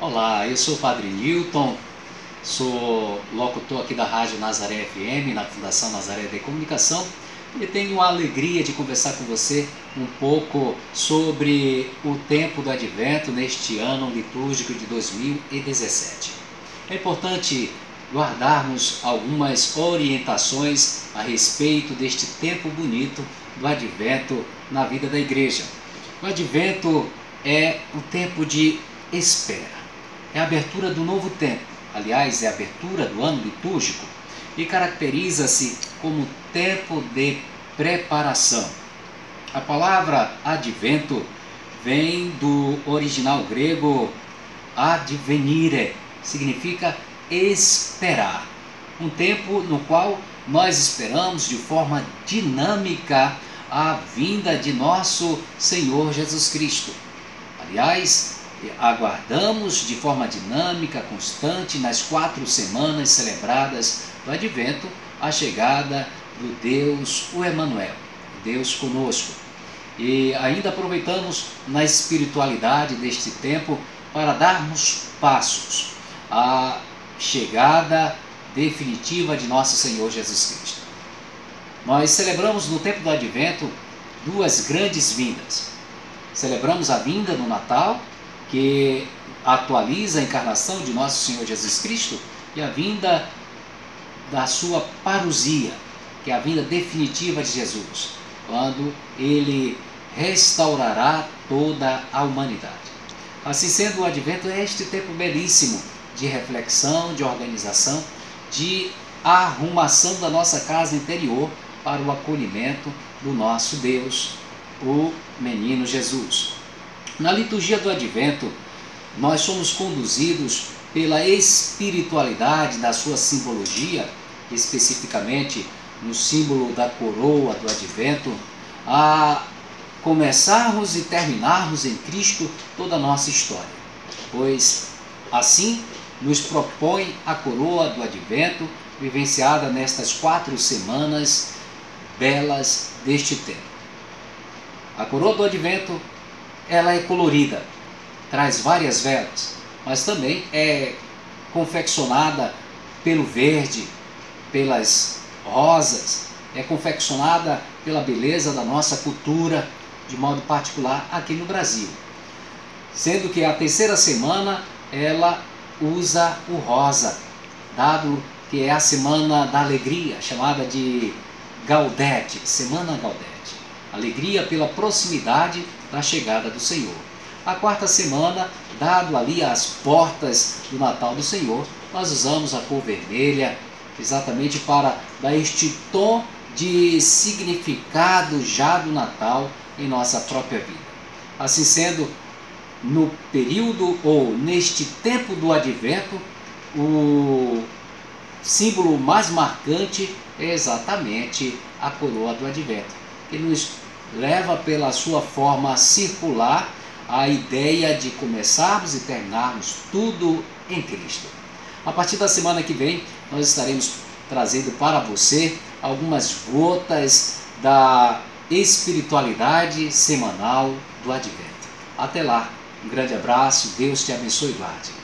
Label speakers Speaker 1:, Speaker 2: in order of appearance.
Speaker 1: Olá, eu sou o Padre Newton, sou locutor aqui da Rádio Nazaré FM, na Fundação Nazaré de Comunicação, e tenho a alegria de conversar com você um pouco sobre o tempo do advento neste ano litúrgico de 2017. É importante guardarmos algumas orientações a respeito deste tempo bonito do advento na vida da igreja. O advento é um tempo de espera é a abertura do novo tempo, aliás, é a abertura do ano litúrgico e caracteriza-se como tempo de preparação. A palavra advento vem do original grego advenire, significa esperar. Um tempo no qual nós esperamos de forma dinâmica a vinda de nosso Senhor Jesus Cristo. Aliás, aguardamos de forma dinâmica, constante, nas quatro semanas celebradas do Advento, a chegada do Deus, o Emanuel, Deus conosco. E ainda aproveitamos na espiritualidade deste tempo para darmos passos à chegada definitiva de nosso Senhor Jesus Cristo. Nós celebramos no tempo do Advento duas grandes vindas. Celebramos a vinda no Natal que atualiza a encarnação de nosso Senhor Jesus Cristo e a vinda da sua parousia, que é a vinda definitiva de Jesus, quando ele restaurará toda a humanidade. Assim sendo, o advento é este tempo belíssimo de reflexão, de organização, de arrumação da nossa casa interior para o acolhimento do nosso Deus, o menino Jesus. Na liturgia do advento, nós somos conduzidos pela espiritualidade da sua simbologia, especificamente no símbolo da coroa do advento, a começarmos e terminarmos em Cristo toda a nossa história. Pois assim nos propõe a coroa do advento, vivenciada nestas quatro semanas belas deste tempo. A coroa do advento ela é colorida, traz várias velas, mas também é confeccionada pelo verde, pelas rosas, é confeccionada pela beleza da nossa cultura, de modo particular aqui no Brasil. Sendo que a terceira semana ela usa o rosa, dado que é a semana da alegria, chamada de Gaudete, Semana Gaudete. Alegria pela proximidade da chegada do Senhor. A quarta semana, dado ali as portas do Natal do Senhor, nós usamos a cor vermelha exatamente para dar este tom de significado já do Natal em nossa própria vida. Assim sendo, no período ou neste tempo do advento, o símbolo mais marcante é exatamente a coroa do advento, que nos leva pela sua forma circular a ideia de começarmos e terminarmos tudo em Cristo. A partir da semana que vem, nós estaremos trazendo para você algumas gotas da espiritualidade semanal do Advento. Até lá, um grande abraço, Deus te abençoe e guarde.